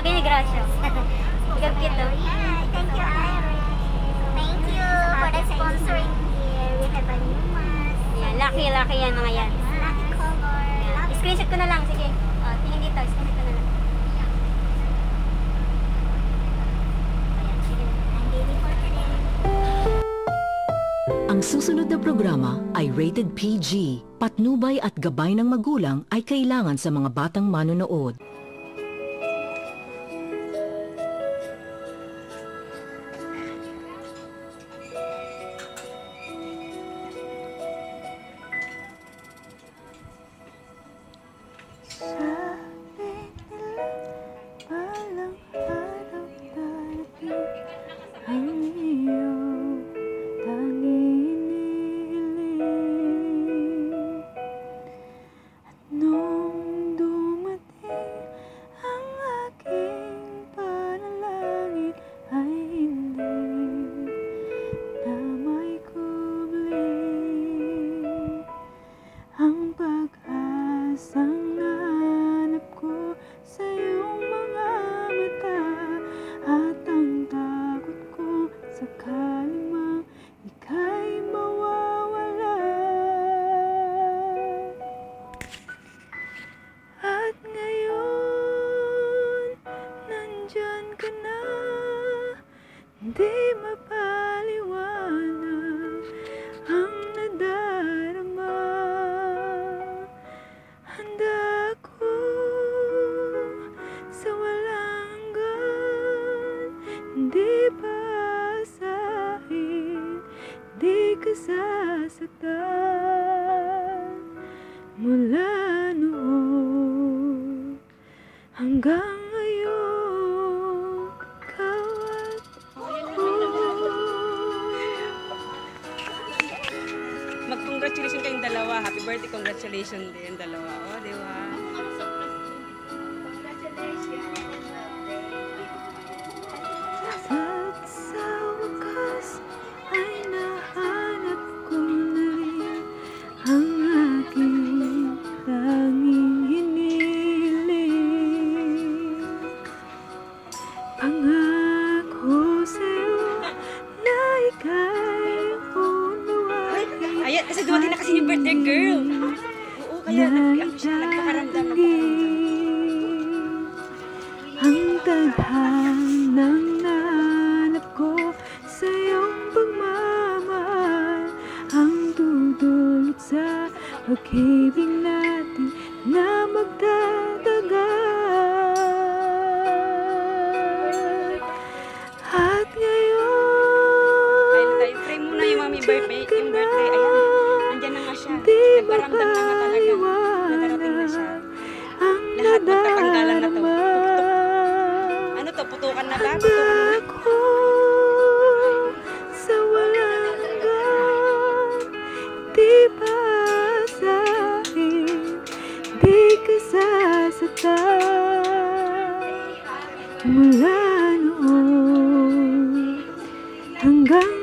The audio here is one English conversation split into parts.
bagay ni Gracia. Ikaw kito. Thank you, Iris. Thank you for the sponsoring here. We have a new mask. Yeah, lucky, lucky yan mga yan. Lucky color. Screenshot ko na lang, sige. Oh, tingin dito, screenshot ko na lang. Ang susunod na programa ay rated PG. Patnubay at gabay ng magulang ay kailangan sa mga batang manonood. Okay. Congratulations kayong dalawa. Happy birthday, congratulations din dalawa. O, oh, di ba? good.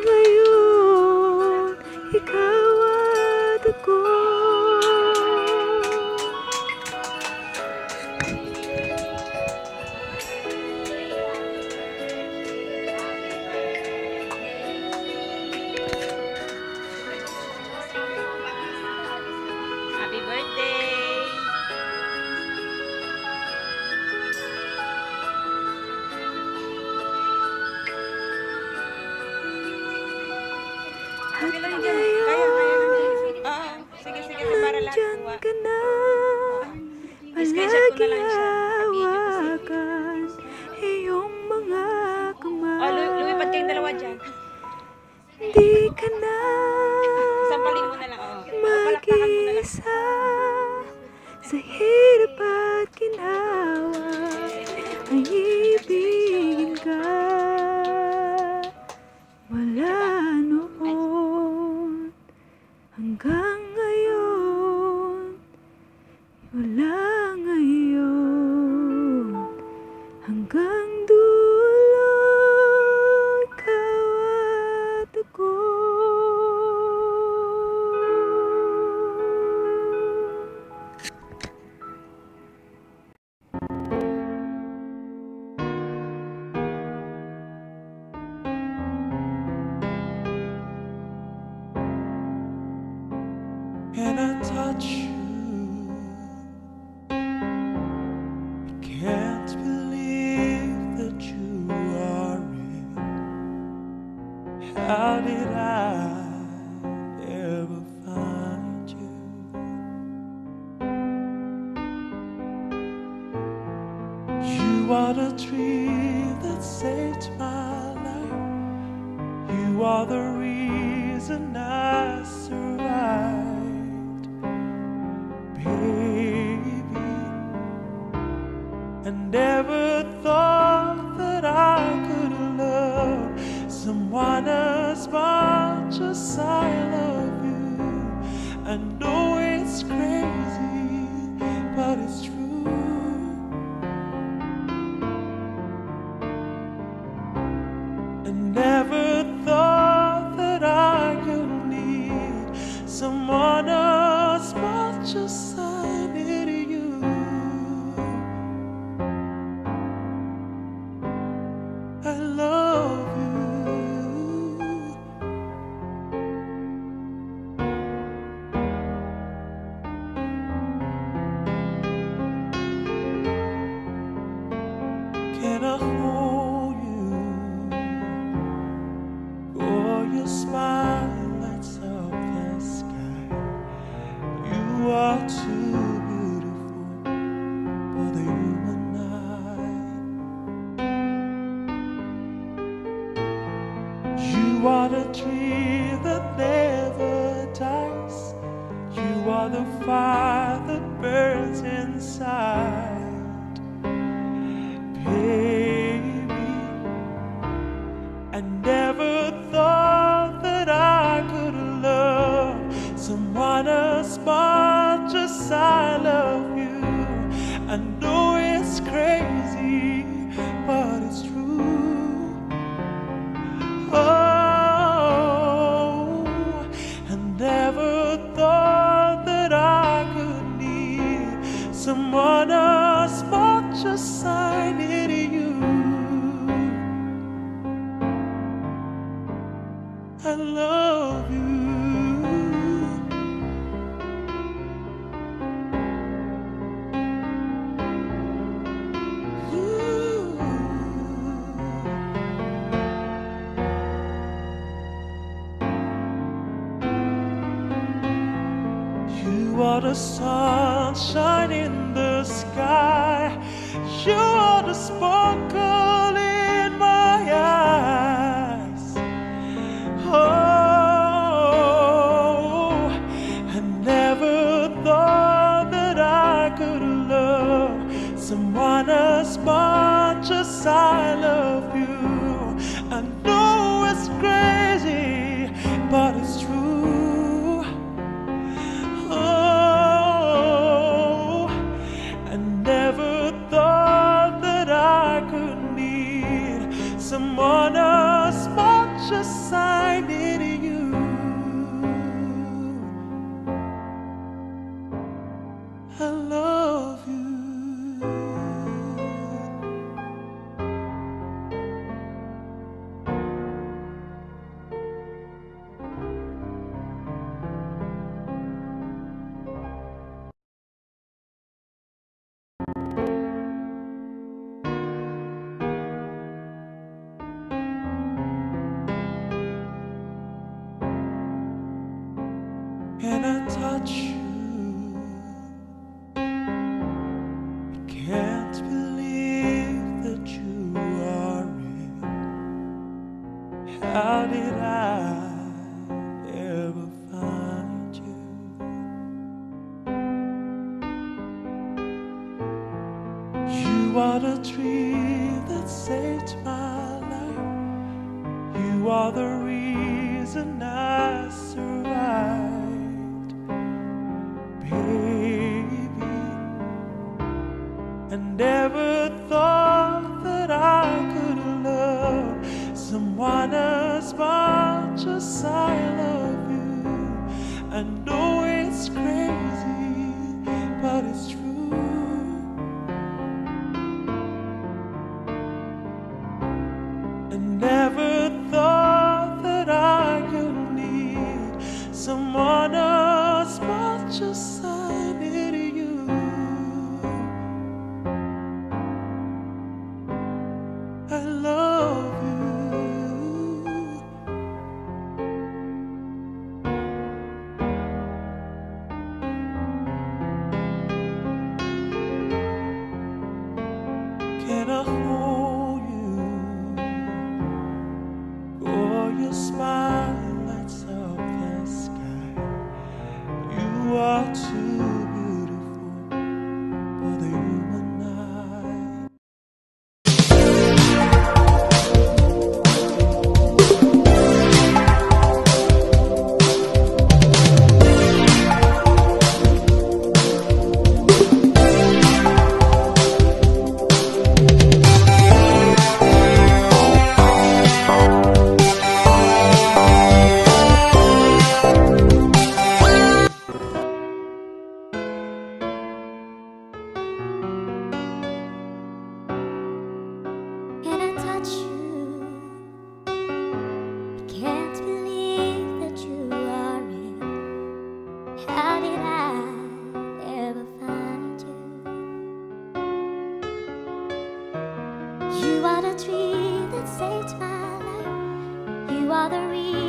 What are the tree that saved my life. You are the reason I survived, baby. And never thought that I could love someone else. the fire that burns inside. the sunshine. I can't believe that you are real. How did I? ever find You You are the dream that saved my life. You are the reason I. You You are